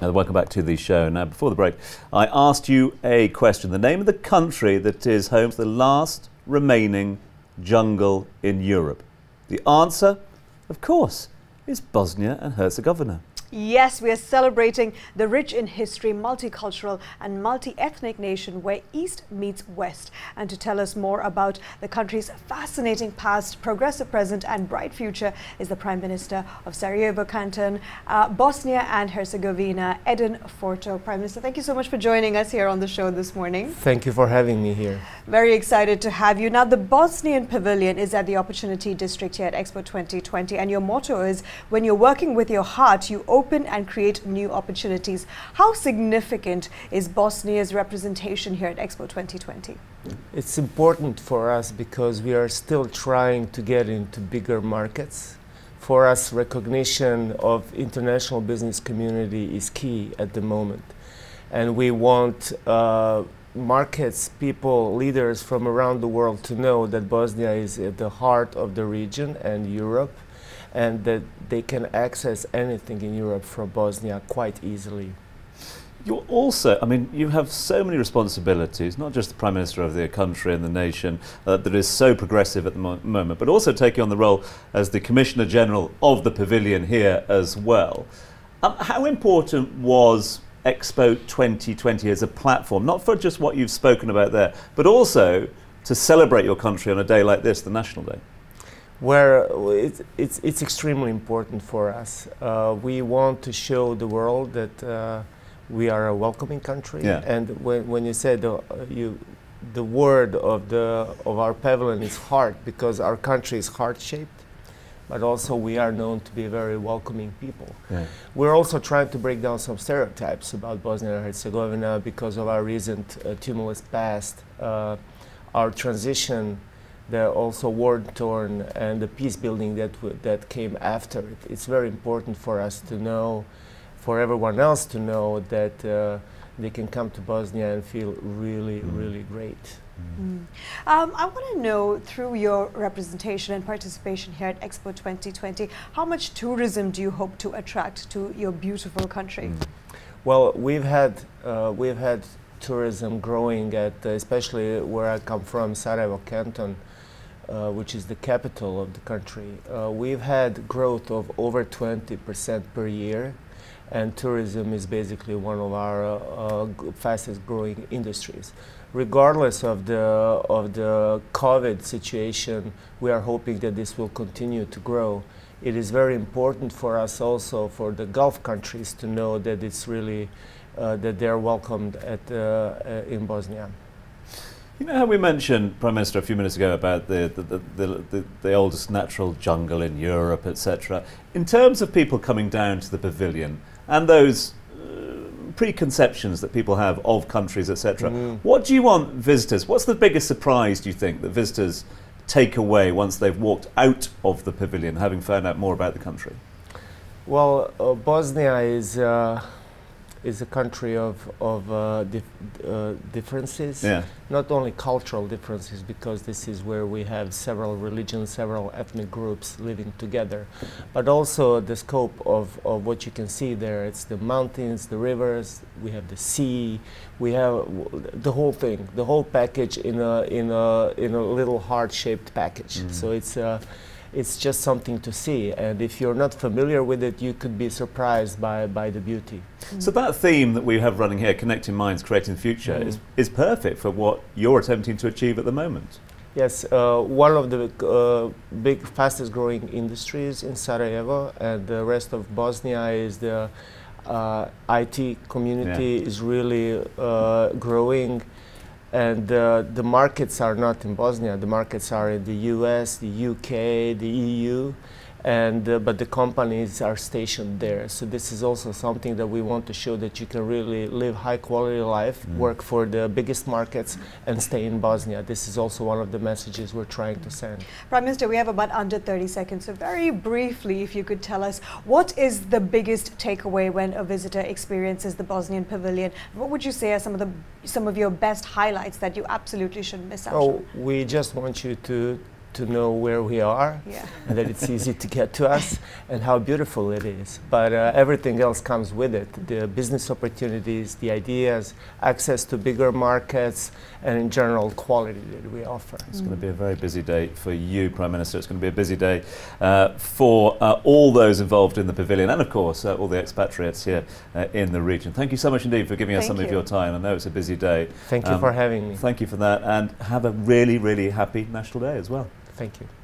Welcome back to the show. Now, before the break, I asked you a question. The name of the country that is home to the last remaining jungle in Europe. The answer, of course, is Bosnia and Herzegovina. Yes, we are celebrating the rich in history, multicultural and multi-ethnic nation where East meets West. And to tell us more about the country's fascinating past, progressive present and bright future is the Prime Minister of Sarajevo Canton, uh, Bosnia and Herzegovina, Edin Forto. Prime Minister, thank you so much for joining us here on the show this morning. Thank you for having me here. Very excited to have you. Now, the Bosnian Pavilion is at the Opportunity District here at Expo 2020 and your motto is, when you're working with your heart, you open open and create new opportunities. How significant is Bosnia's representation here at Expo 2020? It's important for us because we are still trying to get into bigger markets. For us, recognition of international business community is key at the moment. And we want uh, markets, people, leaders from around the world to know that Bosnia is at the heart of the region and Europe and that they can access anything in Europe from Bosnia quite easily. You're also, I mean, you have so many responsibilities, not just the Prime Minister of the country and the nation uh, that is so progressive at the mo moment, but also taking on the role as the Commissioner General of the Pavilion here as well. Um, how important was Expo 2020 as a platform, not for just what you've spoken about there, but also to celebrate your country on a day like this, the National Day? Where it's, it's, it's extremely important for us. Uh, we want to show the world that uh, we are a welcoming country. Yeah. And when, when you said the, uh, you, the word of, the, of our pavilion is heart, because our country is heart-shaped, but also we are known to be very welcoming people. Yeah. We're also trying to break down some stereotypes about Bosnia and Herzegovina because of our recent uh, tumultuous past, uh, our transition the also war torn and the peace building that that came after it. It's very important for us to know, for everyone else to know that uh, they can come to Bosnia and feel really, mm. really great. Mm. Um, I want to know through your representation and participation here at Expo 2020, how much tourism do you hope to attract to your beautiful country? Mm. Well, we've had uh, we've had tourism growing at, uh, especially where I come from, Sarajevo Canton. Uh, which is the capital of the country, uh, we've had growth of over 20% per year, and tourism is basically one of our uh, uh fastest growing industries. Regardless of the, of the COVID situation, we are hoping that this will continue to grow. It is very important for us also, for the Gulf countries, to know that it's really, uh, that they're welcomed at, in Bosnia. You know how we mentioned, Prime Minister, a few minutes ago about the, the, the, the, oldest natural jungle in Europe, etc. In terms of people coming down to the pavilion and those uh, preconceptions that people have of countries, etc., mm. what do you want visitors, what's the biggest surprise, do you think, that visitors take away once they've walked out of the pavilion, having found out more about the country? Well, uh, Bosnia is... Is a country of, of uh, dif uh, differences, yeah. not only cultural differences, because this is where we have several religions, several ethnic groups living together, but also the scope of, of what you can see there. It's the mountains, the rivers, we have the sea, we have the whole thing, the whole package in a, in a, in a little heart-shaped package. Mm. So it's uh, it's just something to see. And if you're not familiar with it, you could be surprised by, by the beauty. Mm. So that theme that we have running here, Connecting Minds, Creating the Future, mm. is, is perfect for what you're attempting to achieve at the moment. Yes, uh, one of the uh, big, fastest growing industries in Sarajevo and the rest of Bosnia is the uh, IT community yeah. is really uh, growing and uh, the markets are not in Bosnia. The markets are in the US, the UK, the EU, and uh, but the companies are stationed there. So this is also something that we want to show that you can really live high quality life, mm. work for the biggest markets, and stay in Bosnia. This is also one of the messages we're trying to send. Prime Minister, we have about under 30 seconds. So very briefly, if you could tell us what is the biggest takeaway when a visitor experiences the Bosnian Pavilion? What would you say are some of the some of your best highlights that you absolutely shouldn't miss out? Oh, we just want you to to know where we are Yeah. and that it's easy to get to us and how beautiful it is. But uh, everything else comes with it the business opportunities, the ideas, access to bigger markets, and in general, quality that we offer. It's going to be a very busy day for you, Prime Minister. It's going to be a busy day uh, for uh, all those involved in the pavilion and, of course, uh, all the expatriates here uh, in the region. Thank you so much indeed for giving us Thank some of your time. I know it's a busy day. Thank you Um, for having me. Thank you for that and have a really, really happy National Day as well. Thank you.